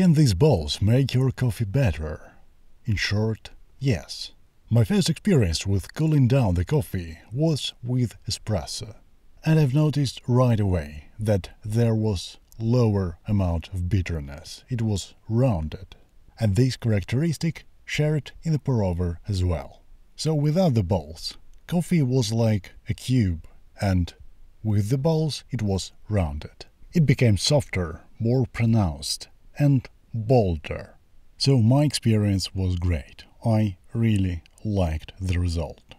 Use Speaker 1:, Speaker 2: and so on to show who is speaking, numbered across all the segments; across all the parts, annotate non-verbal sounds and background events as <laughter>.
Speaker 1: Can these balls make your coffee better? In short, yes. My first experience with cooling down the coffee was with espresso, and I've noticed right away that there was lower amount of bitterness. It was rounded, and this characteristic shared in the pour-over as well. So without the balls, coffee was like a cube, and with the balls it was rounded. It became softer, more pronounced, and bolder. So my experience was great. I really liked the result.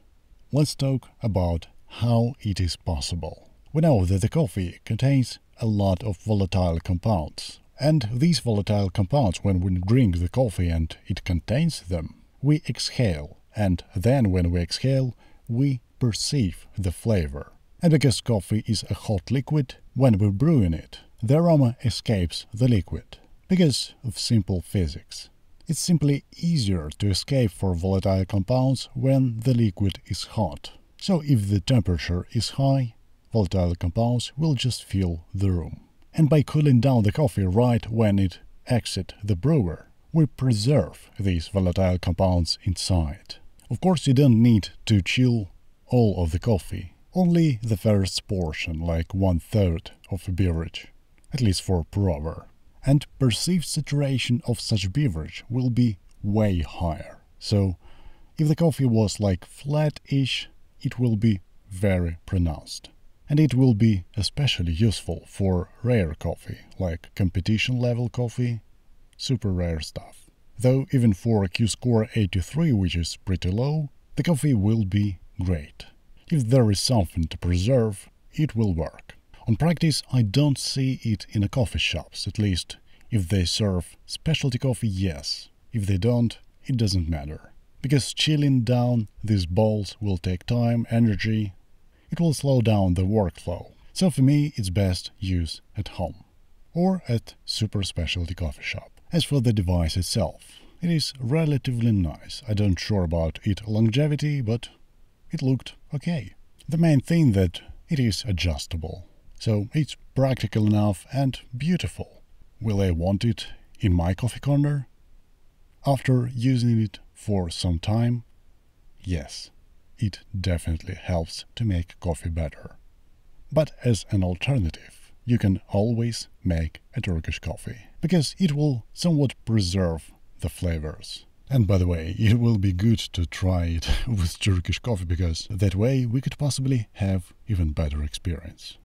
Speaker 1: Let's talk about how it is possible. We know that the coffee contains a lot of volatile compounds. And these volatile compounds, when we drink the coffee and it contains them, we exhale. And then when we exhale, we perceive the flavor. And because coffee is a hot liquid, when we're brewing it, the aroma escapes the liquid because of simple physics. It's simply easier to escape for volatile compounds when the liquid is hot. So if the temperature is high, volatile compounds will just fill the room. And by cooling down the coffee right when it exits the brewer, we preserve these volatile compounds inside. Of course, you don't need to chill all of the coffee, only the first portion, like one third of a beverage, at least for pour-over and perceived saturation of such beverage will be way higher. So, if the coffee was like flat-ish, it will be very pronounced. And it will be especially useful for rare coffee, like competition level coffee, super rare stuff. Though even for a Q-score 83, which is pretty low, the coffee will be great. If there is something to preserve, it will work. On practice, I don't see it in a coffee shops, at least if they serve specialty coffee, yes. If they don't, it doesn't matter. Because chilling down these balls will take time, energy, it will slow down the workflow. So for me, it's best use at home or at super specialty coffee shop. As for the device itself, it is relatively nice. I don't sure about its longevity, but it looked okay. The main thing that it is adjustable. So it's practical enough and beautiful. Will I want it in my coffee corner? After using it for some time, yes, it definitely helps to make coffee better. But as an alternative, you can always make a Turkish coffee, because it will somewhat preserve the flavors. And by the way, it will be good to try it <laughs> with Turkish coffee because that way we could possibly have even better experience.